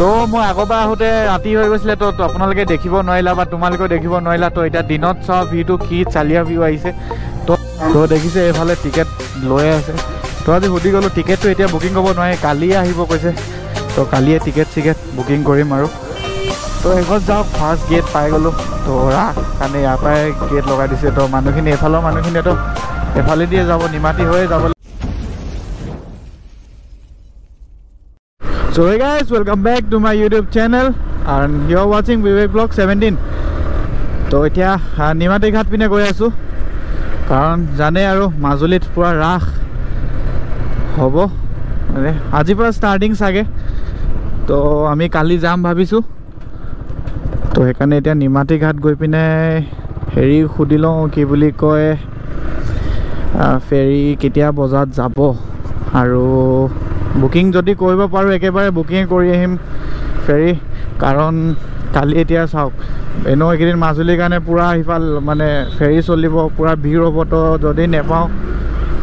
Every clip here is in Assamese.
তো মই আগৰবাৰ আহোঁতে ৰাতি হৈ গৈছিলে তো আপোনালোকে দেখিব নোৱাৰিলা বা তোমালোকেও দেখিব নোৱাৰিলা তো এতিয়া দিনত চোৱা ভিউটো কি চালিয়া ভিউ আহিছে। তো তো দেখিছে এইফালে টিকেট লৈ আছে। তো আজি সুধি গ'লোঁ টিকেটটো এতিয়া বুকিং কৰিব নোৱাৰি কালিয়ে আহিব কৈছে। তো কালিয়ে টিকেট চিকেট বুকিং কৰিম আৰু। তো এইখন যাওক ফাৰ্ষ্ট গেট পাই গ'লোঁ। তো ৰাস কাৰণে ইয়াৰ পৰাই গেট লগাই দিছে। তো মানুহখিনি এইফালৰ মানুহখিনিয়েতো এফালেদিয়ে যাব নিমাতি হৈয়ে যাব So hey guys, welcome back to my YouTube channel and you are watching Vivek Vlog 17 তো এতিয়া আহ, নিমাতী ঘাট পিনে গৈ আছোঁ। কাৰণ জানে আৰু মাজুলীত পূৰা ৰাস হ'ব। মানে আজিৰ পৰা ষ্টাৰ্টিং চাগে। তো আমি কালি যাম ভাবিছোঁ। তো সেইকাৰণে এতিয়া নিমাতী ঘাট গৈ পিনে হেৰি সুধি লওঁ কি বুলি কয় আহ, ফেৰী কেতিয়া বজাত যাব। আৰু বুকিং যদি কৰিব পাৰোঁ একেবাৰে বুকিং কৰি আহিম ফেৰী। কাৰণ কালি এতিয়া চাওক এনেও এইকেইদিন মাজুলীৰ কাৰণে পূৰা সিফাল মানে ফেৰী চলিব পূৰা ভিৰ হ'ব তো যদি নেপাওঁ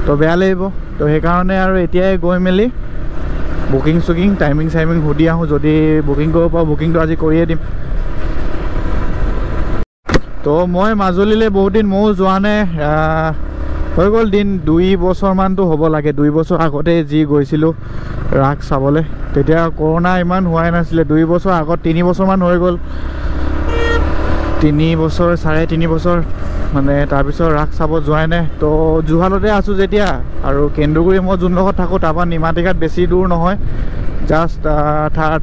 তো বেয়া লাগিব। তো সেইকাৰণে আৰু এতিয়াই গৈ মেলি বুকিং চুকিং টাইমিং চাইমিং সুধি আহোঁ যদি বুকিং কৰিব পাৰোঁ বুকিংটো আজি কৰিয়ে দিম। তো মই মাজুলীলৈ বহুত দিন ময়ো যোৱা নাই হৈ গ'ল দিন দুই বছৰমানটো হ'ব লাগে। দুই বছৰ আগতে যি গৈছিলোঁ ৰাস চাবলৈ। তেতিয়া কৰোণা ইমান হোৱাই নাছিলে। দুই বছৰ আগত তিনি বছৰমান হৈ গ'ল। তিনি বছৰ চাৰে তিনি বছৰ মানে তাৰপিছত ৰাস চাব যোৱাই নাই। তো যোৰহাটতে আছোঁ যেতিয়া। আৰু কেন্দুগুৰি মই যোনডোখৰত থাকোঁ তাৰপৰা নিমাতীঘাট বেছি দূৰ নহয়। জাষ্ট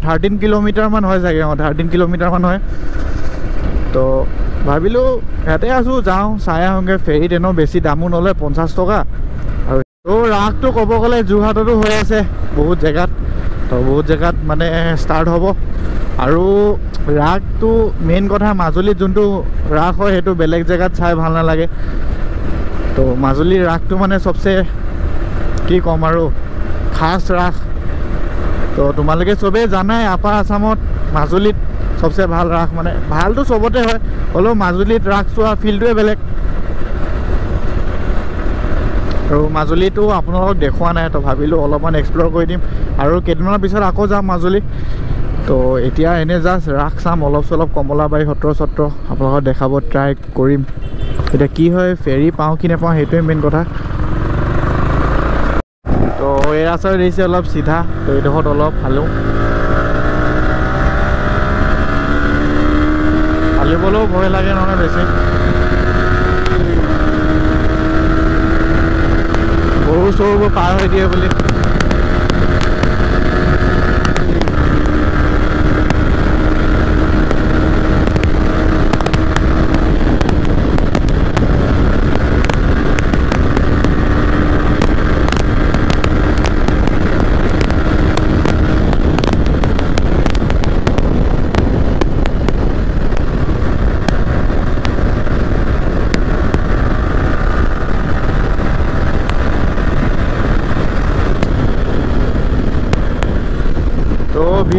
থাৰ্টিন কিলোমিটাৰমান হয় চাগে। অঁ থাৰ্টিন কিলোমিটাৰমান হয়। তো ভাবিলোঁ ইয়াতে আছোঁ যাওঁ চাই আহোঁগৈ। ফেৰীত এনেও বেছি দামো নলয় পঞ্চাছ টকা। আৰু তো ৰাসটো ক'ব গ'লে যোৰহাটতো হৈ আছে বহুত জেগাত। তো বহুত জেগাত মানে ষ্টাৰ্ট হ'ব। আৰু ৰাসটো মেইন কথা মাজুলীত যোনটো ৰাস হয় সেইটো বেলেগ জেগাত চাই ভাল নালাগে। তো মাজুলীৰ ৰাসটো মানে চবচে কি ক'ম আৰু খাচ ৰাস। তো তোমালোকে চবেই জানাই আপাৰ আছামত মাজুলীত চবচে ভাল ৰাস মানে ভালটো চবতে হয় হ'লেও মাজুলীত ৰাস চোৱা ফিল্ডটোৱে বেলেগ। আৰু মাজুলীটো আপোনালোকক দেখুওৱা নাই তো ভাবিলোঁ অলপমান এক্সপ্ল'ৰ কৰি দিম। আৰু কেইদিনমানৰ পিছত আকৌ যাম মাজুলী তো এতিয়া এনেই জাষ্ট ৰাস চাম অলপ চলপ কমলাবাৰী সত্ৰ চত্ৰ আপোনালোকক দেখাব ট্ৰাই কৰিম। এতিয়া কি হয় ফেৰী পাওঁ কি নাপাওঁ সেইটোৱে মেইন কথা। তো এই ৰাস্তাত দিছে অলপ চিধা তো এইডোখৰত অলপ ফালোঁ ফালিবলৈও ভয় লাগে নহয় বেছি। গৰু চৰুবোৰ পাৰ হৈ দিয়ে বুলি।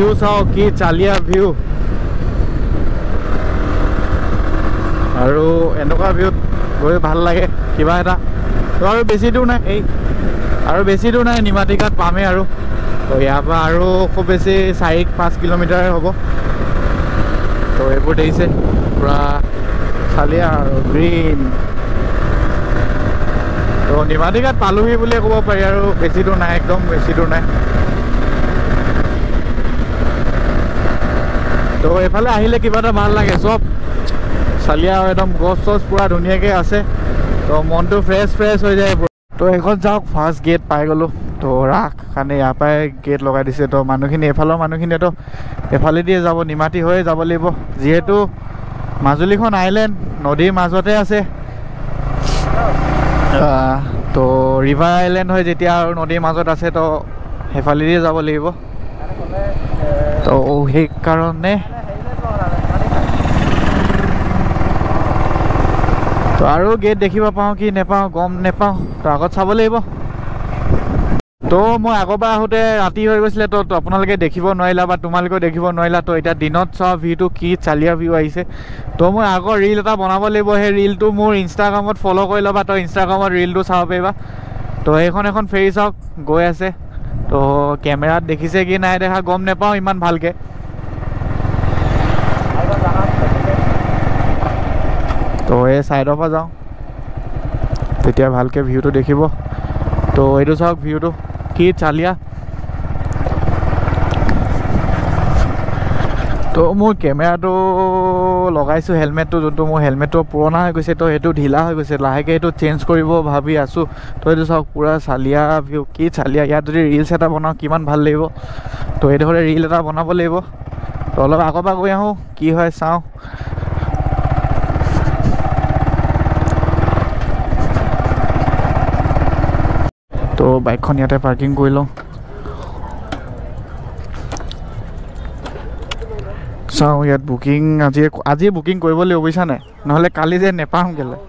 ভিউ চাওঁ কি চালিয়া ভিউ আৰু এনেকুৱা ভিউত গৈ ভাল লাগে কিবা এটা। তো আৰু বেছি দূৰ নাই এই আৰু বেছি দূৰ নাই নিমাতী ঘাট পামেই আৰু। তো ইয়াৰ পৰা আৰু খুব বেছি চাৰি পাঁচ কিলোমিটাৰ হ'ব। তো এইবোৰ দেখিছে পূৰা চালিয়া আৰু গ্ৰীণ তো নিমাতী ঘাট পালোহি বুলিয়ে ক'ব পাৰি আৰু বেছি দূৰ নাই একদম বেছি দূৰ নাই। তো এইফালে আহিলে কিবা এটা ভাল লাগে চব। চালিয়া একদম গছ চছ পূৰা ধুনীয়াকৈ আছে। তো মনটো ফ্ৰেছ ফ্ৰেছ হৈ যায় তো এইখন যাওক ফাৰ্ষ্ট গেট পাই গ'লোঁ। তো কাৰণে ইয়াৰ পৰাই গেট লগাই দিছে। তো মানুহখিনি এইফালৰ মানুহখিনিয়েতো এফালেদিয়ে যাব নিমাতী হৈয়ে যাব লাগিব। যিহেতু মাজুলীখন আইলেণ্ড নদীৰ মাজতে আছে। তো ৰিভাৰ আইলেণ্ড হয় যেতিয়া আৰু নদীৰ মাজত আছে তো সেইফালেদিয়ে যাব লাগিব। তো সেইকাৰণে তো আৰু গেট দেখিব পাওঁ কি নেপাওঁ গম নেপাওঁ। তো আগত চাব লাগিব। তো মই আগৰবাৰ আহোঁতে ৰাতি হৈ গৈছিলে তো তো আপোনালোকে দেখিব নোৱাৰিলা বা তোমালোকেও দেখিব নোৱাৰিলা। তো এতিয়া দিনত চোৱা ভিউটো কি চালিয়া ভিউ আহিছে। তো মই আগৰ ৰিল এটা বনাব লাগিব সেই ৰিলটো মোৰ ইনষ্টাগ্ৰামত ফ'ল' কৰি ল'বা তো ইনষ্টাগ্ৰামত ৰিলটো চাব পাৰিবা। তো সেইখন এখন ফেৰী চাওক গৈ আছে। তো কেমেৰাত দেখিছে কি নাই দেখা গম নাপাওঁ ইমান ভালকৈ। তো এই ছাইডৰ পৰা যাওঁ। তেতিয়া ভালকৈ ভিউটো দেখিব। তো এইটো চাওক ভিউটো কি চালিয়া। তো মোৰ কেমেৰাটো লগাইছোঁ হেলমেটটো যোনটো মোৰ হেলমেটটো পুৰণা হৈ গৈছে তো সেইটো ঢিলা হৈ গৈছে। লাহেকৈ এইটো চেঞ্জ কৰিব ভাবি আছোঁ। তো এইটো চাওক পূৰা চালিয়া ভিউ কি চালিয়া। ইয়াত যদি ৰিলচ এটা বনাওঁ কিমান ভাল লাগিব। তো এইডোখৰে ৰিল এটা বনাব লাগিব। তো অলপ আগৰ পৰা গৈ আহোঁ কি হয় চাওঁ। তো বাইকখন ইয়াতে পাৰ্কিং কৰি লওঁ। চাওঁ ইয়াত বুকিং আজি আজি বুকিং কৰিব লাগিব বুজিছা নাই? নহ'লে কালি যে নেপাম কেলৈ?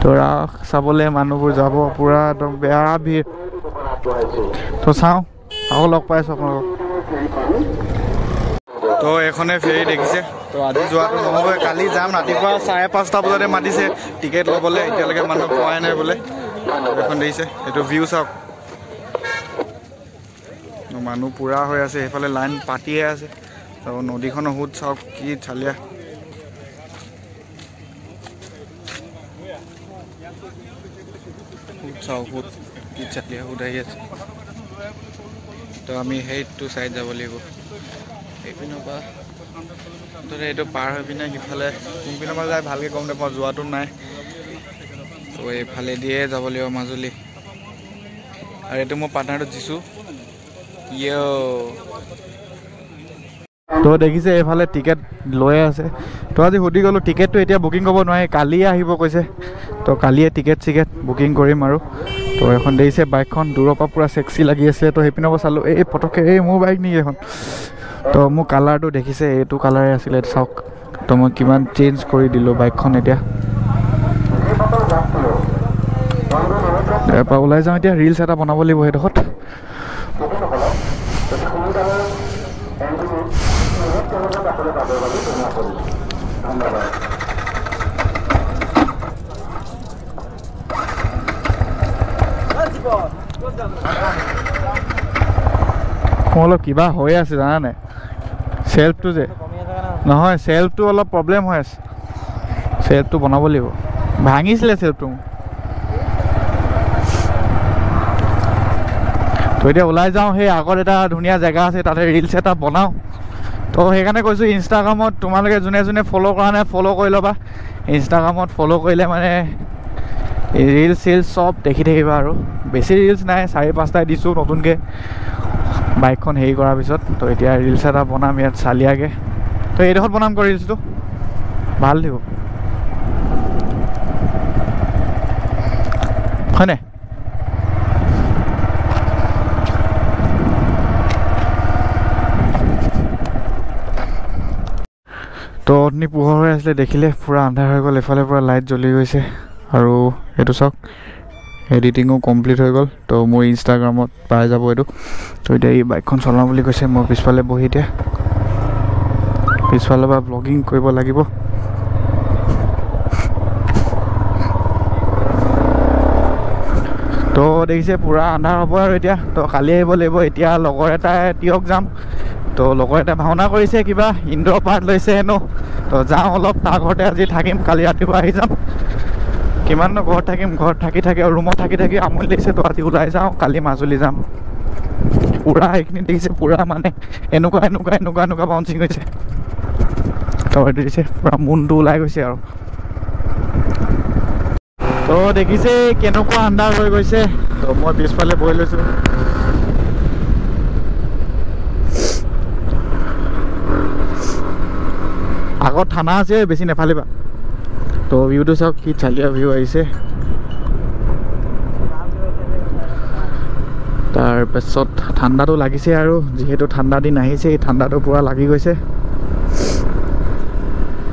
তো ৰাস চাবলৈ মানুহবোৰ যাব পূৰা একদম বেয়া ভিৰ। তো চাওঁ আকৌ লগ পাইছোঁ আপোনালোকক। তো এইখনে ফেৰী দেখিছে। তো আজি যোৱাটো নহ'বই কালি যাম ৰাতিপুৱা চাৰে পাঁচটা বজাতে মাতিছে। টিকেট ল'বলৈ এতিয়ালৈকে মানুহ পোৱাই নাই বোলে। এখন দেখিছে এইটো ভিউ চাওক। মানুহ পূৰা হৈ আছে সেইফালে লাইন পাতিয়ে আছে। তো নদীখনৰ সোঁত চাওক কি চালিয়া। সোঁত চাওক সোঁত কি চালিয়া সোঁত আহি আছে। তো আমি সেইটো চাইড যাব লাগিব। এইপিনৰ পৰা মুঠতে এইটো পাৰ হৈ পিনে সিফালে কোনপিনৰ পৰা যায় ভালকৈ গম নাপাওঁ যোৱাটো নাই। তো এইফালেদিয়ে যাব লাগিব মাজুলী। আৰু এইটো মোৰ পাৰ্টনাৰটো দিছোঁ। তো দেখিছে এইফালে টিকেট লৈ আছে। তো আজি সুধি গ'লোঁ টিকেটটো এতিয়া বুকিং কৰিব নোৱাৰি কালিয়ে আহিব কৈছে। তো কালিয়ে টিকেট চিকেট বুকিং কৰিম আৰু। তো এখন দেখিছে বাইকখন দূৰৰ পৰা পূৰা চেক্সি লাগি আছে তো সেইপিনৰ পৰা চালোঁ এই পটককৈ এই মোৰ বাইক নেকি এখন। তো মোৰ কালাৰটো দেখিছে এইটো কালাৰে আছিলে চাওক। তো মই কিমান চেঞ্জ কৰি দিলোঁ বাইকখন এতিয়া। ইয়াৰ পৰা ওলাই যাওঁ এতিয়া ৰিলচ এটা বনাব লাগিব সেইডোখৰত। মোৰ অলপ কিবা হৈ আছে জানানে? চেল্ফটো যে। নহয় চেল্ফটো অলপ প্ৰব্লেম হৈ আছে। চেল্ফটো বনাব লাগিব। ভাঙিছিলে চেল্ফটো মোৰ। তো এতিয়া ওলাই যাওঁ সেই আগত এটা ধুনীয়া জেগা আছে তাতে ৰিলচ এটা বনাওঁ। তো সেইকাৰণে কৈছোঁ ইনষ্টাগ্ৰামত তোমালোকে যোনে যোনে ফ'ল' কৰা নাই ফ'ল' কৰি ল'বা। ইনষ্টাগ্ৰামত ফ'ল' কৰিলে মানে ৰিলচ চিলচ চব দেখি থাকিবা আৰু। বেছি ৰিলচ নাই চাৰি পাঁচটাই দিছোঁ নতুনকৈ। বাইকখন হেৰি কৰাৰ পিছত তো এতিয়া ৰিলচ এটা বনাম ইয়াত চালিয়াকৈ। তো এইডোখৰত বনাম আকৌ ৰিলচটো ভাল দিব হয়নে? তো অথনি পোহৰ হৈ আছিলে দেখিলে পূৰা আন্ধাৰ হৈ গ'ল এফালে পূৰা লাইট জ্বলি গৈছে। আৰু এইটো চাওক এডিটিঙো কমপ্লিট হৈ গ'ল। তো মোৰ ইনষ্টাগ্ৰামত পাই যাব এইটো। তো এতিয়া এই বাইকখন চলাওঁ বুলি কৈছে মই পিছফালে বহি এতিয়া। পিছফালৰ পৰা ব্লগিং কৰিব লাগিব। তো দেখিছে পূৰা আন্ধাৰ হ'ব আৰু এতিয়া। তো কালি আহিব লাগিব এতিয়া লগৰ এটাই তিয়ক যাম। তো লগৰ এটাই ভাওনা কৰিছে কিবা ইন্দ্ৰ পাৰ্ট লৈছে হেনো। তো যাওঁ অলপ তাৰ ঘৰতে আজি থাকিম কালি ৰাতিপুৱা আহি যাম। কিমাননো ঘৰত থাকিম ঘৰত থাকি থাকি ৰুমত থাকি থাকি আমনি লাগিছে তো আজি ওলাই যাওঁ কালি মাজুলী যাম। পূৰা এইখিনি দেখিছে পূৰা মানে এনেকুৱা এনেকুৱা এনেকুৱা এনেকুৱা বাউঞ্চিং হৈছে তো দিছে পূৰা মুনটো ওলাই গৈছে আৰু। তো দেখিছে কেনেকুৱা আন্ধাৰ হৈ গৈছে। তো মই পিছফালে বহি লৈছোঁ। আগত থানা আছে বেছি নেফালিবা। তো ভিউটো চাওক কি চালিয়া ভিউ আহিছে। তাৰপাছত ঠাণ্ডাটো লাগিছে আৰু যিহেতু ঠাণ্ডা দিন আহিছে এই ঠাণ্ডাটো পূৰা লাগি গৈছে।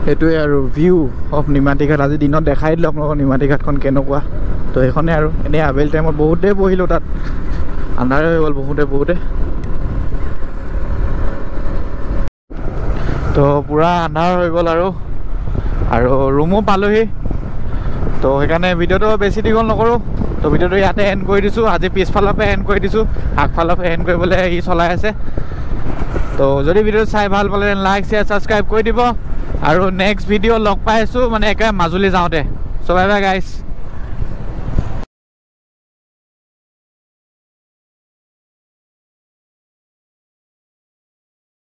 সেইটোৱে আৰু ভিউ অফ নিমাতী ঘাট। আজি দিনত দেখাই দিলোঁ আপোনালোকৰ নিমাতী ঘাটখন কেনেকুৱা। তো সেইখনে আৰু এনেই আবেলি টাইমত বহুতে বহিলোঁ তাত। আন্ধাৰে হৈ গ'ল বহুতে বহুতে। তো পূৰা আন্ধাৰ হৈ গ'ল আৰু। আৰু ৰুমো পালোহি। তো সেইকাৰণে ভিডিঅ'টো বেছি দীঘল নকৰোঁ। তো ভিডিঅ'টো ইয়াতে এণ্ড কৰি দিছোঁ। আজি পিছফালৰ পৰা এণ্ড কৰি দিছোঁ। আগফালৰ পৰা এণ্ড কৰিবলৈ ই চলাই আছে। তো যদি ভিডিঅ'টো চাই ভাল পালে লাইক শ্বেয়াৰ ছাবস্ক্ৰাইব কৰি দিব। আৰু নেক্সট ভিডিঅ' লগ পাই আছোঁ মানে একেবাৰে মাজুলী যাওঁতে। চ' বাই বাই গাইছ